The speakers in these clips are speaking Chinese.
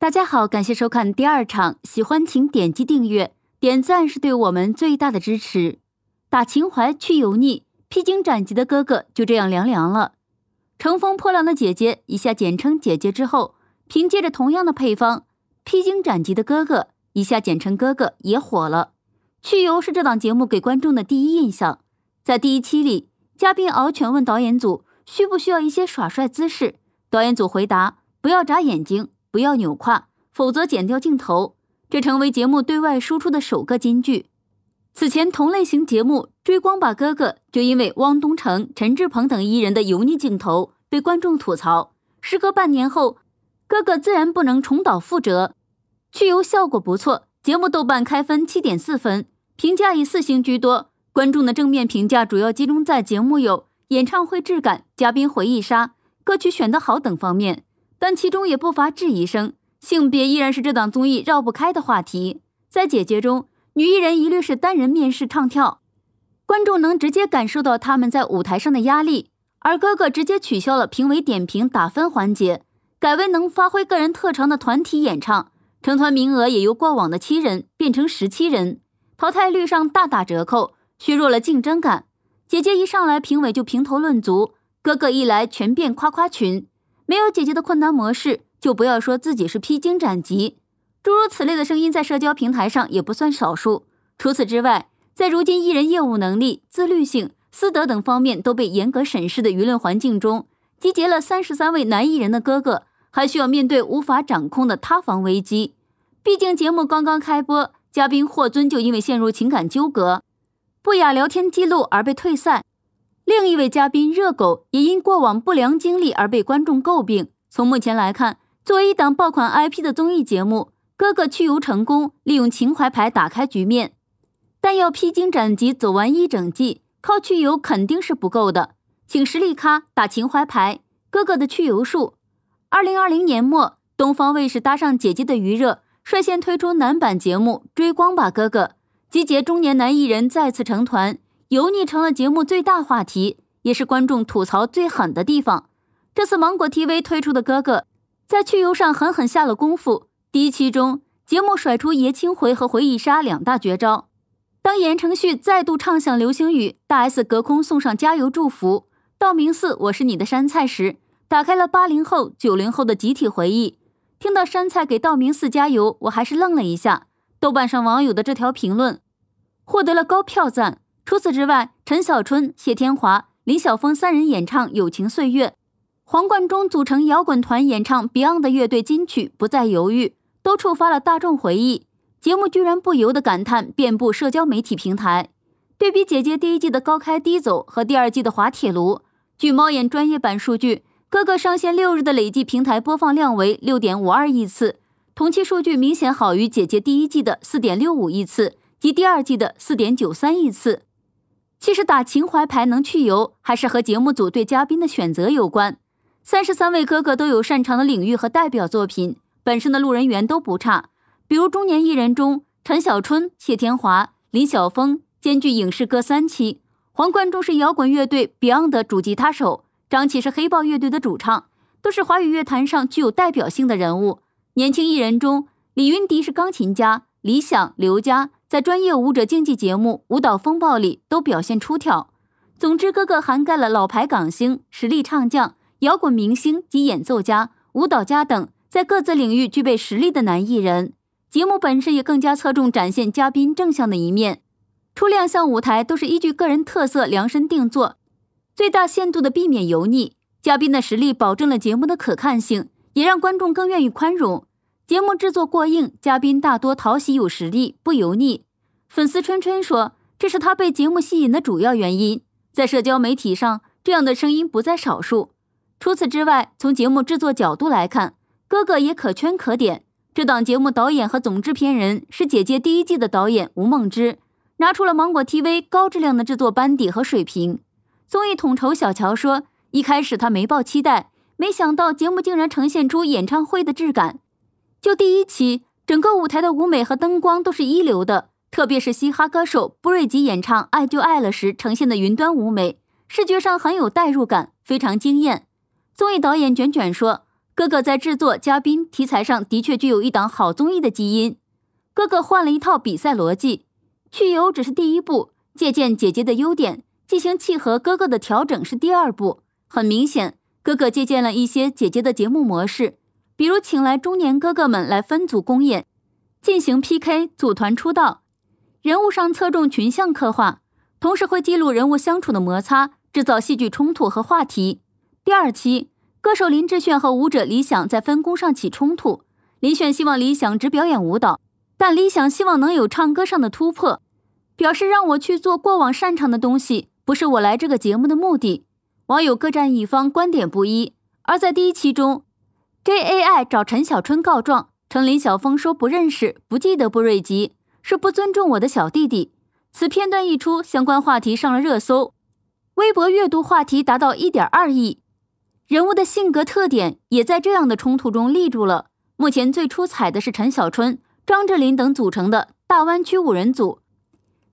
大家好，感谢收看第二场，喜欢请点击订阅、点赞是对我们最大的支持。打情怀去油腻，披荆斩棘的哥哥就这样凉凉了。乘风破浪的姐姐，以下简称姐姐之后，凭借着同样的配方，披荆斩棘的哥哥，以下简称哥哥也火了。去油是这档节目给观众的第一印象。在第一期里，嘉宾敖犬问导演组需不需要一些耍帅姿势，导演组回答：不要眨眼睛。不要扭胯，否则剪掉镜头。这成为节目对外输出的首个金句。此前同类型节目《追光吧哥哥》就因为汪东城、陈志朋等艺人的油腻镜头被观众吐槽。时隔半年后，哥哥自然不能重蹈覆辙。去油效果不错，节目豆瓣开分七点四分，评价以四星居多。观众的正面评价主要集中在节目有演唱会质感、嘉宾回忆杀、歌曲选得好等方面。但其中也不乏质疑声，性别依然是这档综艺绕不开的话题。在姐姐中，女艺人一律是单人面试唱跳，观众能直接感受到他们在舞台上的压力；而哥哥直接取消了评委点评打分环节，改为能发挥个人特长的团体演唱，成团名额也由过往的七人变成十七人，淘汰率上大打折扣，削弱了竞争感。姐姐一上来，评委就评头论足；哥哥一来，全变夸夸群。没有姐姐的困难模式，就不要说自己是披荆斩棘。诸如此类的声音在社交平台上也不算少数。除此之外，在如今艺人业务能力、自律性、私德等方面都被严格审视的舆论环境中，集结了三十三位男艺人的哥哥，还需要面对无法掌控的塌房危机。毕竟节目刚刚开播，嘉宾霍尊就因为陷入情感纠葛、不雅聊天记录而被退赛。另一位嘉宾热狗也因过往不良经历而被观众诟病。从目前来看，作为一档爆款 IP 的综艺节目，哥哥去油成功，利用情怀牌打开局面。但要披荆斩棘走完一整季，靠去油肯定是不够的，请实力咖打情怀牌。哥哥的去油术。二零二零年末，东方卫视搭上姐姐的余热，率先推出男版节目《追光吧哥哥》，集结中年男艺人再次成团。油腻成了节目最大话题，也是观众吐槽最狠的地方。这次芒果 TV 推出的哥哥，在去油上狠狠下了功夫。第一期中，节目甩出爷青回和回忆杀两大绝招。当言承旭再度唱响流星雨，大 S 隔空送上加油祝福，道明寺我是你的山菜时，打开了八零后、九零后的集体回忆。听到山菜给道明寺加油，我还是愣了一下。豆瓣上网友的这条评论，获得了高票赞。除此之外，陈小春、谢天华、林晓峰三人演唱《友情岁月》，黄贯中组成摇滚团演唱 Beyond 的乐队金曲《不再犹豫》，都触发了大众回忆。节目居然不由得感叹遍布社交媒体平台。对比姐姐第一季的高开低走和第二季的滑铁卢，据猫眼专业版数据，哥哥上线六日的累计平台播放量为六点五二亿次，同期数据明显好于姐姐第一季的四点六五亿次及第二季的四点九三亿次。其实打情怀牌能去油，还是和节目组对嘉宾的选择有关。三十三位哥哥都有擅长的领域和代表作品，本身的路人缘都不差。比如中年艺人中，陈小春、谢天华、林晓峰兼具影视歌三栖，黄贯中是摇滚乐队 Beyond 的主吉他手，张琪是黑豹乐队的主唱，都是华语乐坛上具有代表性的人物。年轻艺人中，李云迪是钢琴家，李想、刘佳。在专业舞者竞技节目《舞蹈风暴》里都表现出挑。总之，哥哥涵盖了老牌港星、实力唱将、摇滚明星及演奏家、舞蹈家等，在各自领域具备实力的男艺人。节目本身也更加侧重展现嘉宾正向的一面，初亮相舞台都是依据个人特色量身定做，最大限度的避免油腻。嘉宾的实力保证了节目的可看性，也让观众更愿意宽容。节目制作过硬，嘉宾大多讨喜有实力，不油腻。粉丝春春说，这是他被节目吸引的主要原因。在社交媒体上，这样的声音不在少数。除此之外，从节目制作角度来看，哥哥也可圈可点。这档节目导演和总制片人是姐姐第一季的导演吴梦之，拿出了芒果 TV 高质量的制作班底和水平。综艺统筹小乔说，一开始他没抱期待，没想到节目竟然呈现出演唱会的质感。就第一期，整个舞台的舞美和灯光都是一流的，特别是嘻哈歌手布瑞吉演唱《爱就爱了》时呈现的云端舞美，视觉上很有代入感，非常惊艳。综艺导演卷卷说：“哥哥在制作、嘉宾、题材上的确具有一档好综艺的基因。哥哥换了一套比赛逻辑，去油只是第一步，借鉴姐姐的优点，进行契合哥哥的调整是第二步。很明显，哥哥借鉴了一些姐姐的节目模式，比如请来中年哥哥们来分组公演，进行 PK、组团出道，人物上侧重群像刻画，同时会记录人物相处的摩擦，制造戏剧冲突和话题。第二期。歌手林志炫和舞者李想在分工上起冲突，林炫希望李想只表演舞蹈，但李想希望能有唱歌上的突破，表示让我去做过往擅长的东西，不是我来这个节目的目的。网友各占一方，观点不一。而在第一期中，JAI 找陈小春告状，称林晓峰说不认识、不记得布瑞吉，是不尊重我的小弟弟。此片段一出，相关话题上了热搜，微博阅读话题达到一点二亿。人物的性格特点也在这样的冲突中立住了。目前最出彩的是陈小春、张智霖等组成的大湾区五人组，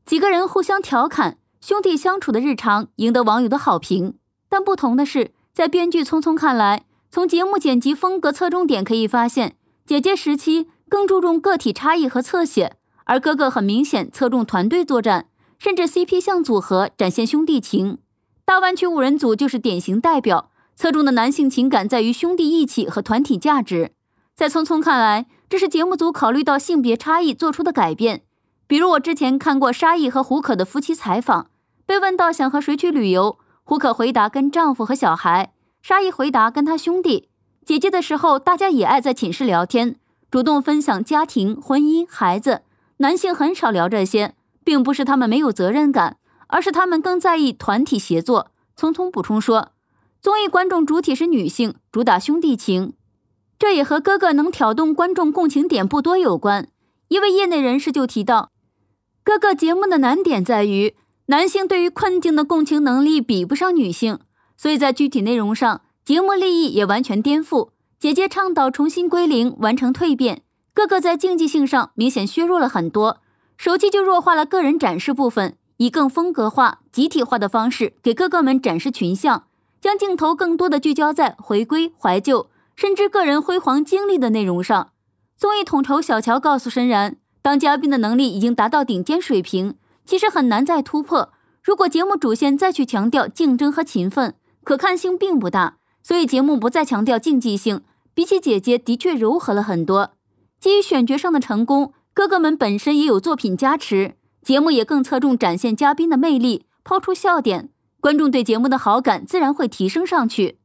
几个人互相调侃，兄弟相处的日常赢得网友的好评。但不同的是，在编剧匆匆看来，从节目剪辑风格侧重点可以发现，姐姐时期更注重个体差异和侧写，而哥哥很明显侧重团队作战，甚至 CP 向组合展现兄弟情。大湾区五人组就是典型代表。侧重的男性情感在于兄弟义气和团体价值，在聪聪看来，这是节目组考虑到性别差异做出的改变。比如我之前看过沙溢和胡可的夫妻采访，被问到想和谁去旅游，胡可回答跟丈夫和小孩，沙溢回答跟他兄弟姐姐的时候，大家也爱在寝室聊天，主动分享家庭、婚姻、孩子。男性很少聊这些，并不是他们没有责任感，而是他们更在意团体协作。匆匆补充说。综艺观众主体是女性，主打兄弟情，这也和哥哥能挑动观众共情点不多有关。一位业内人士就提到，哥哥节目的难点在于男性对于困境的共情能力比不上女性，所以在具体内容上，节目立意也完全颠覆。姐姐倡导重新归零，完成蜕变；哥哥在竞技性上明显削弱了很多，首期就弱化了个人展示部分，以更风格化、集体化的方式给哥哥们展示群像。将镜头更多的聚焦在回归、怀旧，甚至个人辉煌经历的内容上。综艺统筹小乔告诉申然，当嘉宾的能力已经达到顶尖水平，其实很难再突破。如果节目主线再去强调竞争和勤奋，可看性并不大。所以节目不再强调竞技性，比起姐姐的确柔和了很多。基于选角上的成功，哥哥们本身也有作品加持，节目也更侧重展现嘉宾的魅力，抛出笑点。观众对节目的好感自然会提升上去。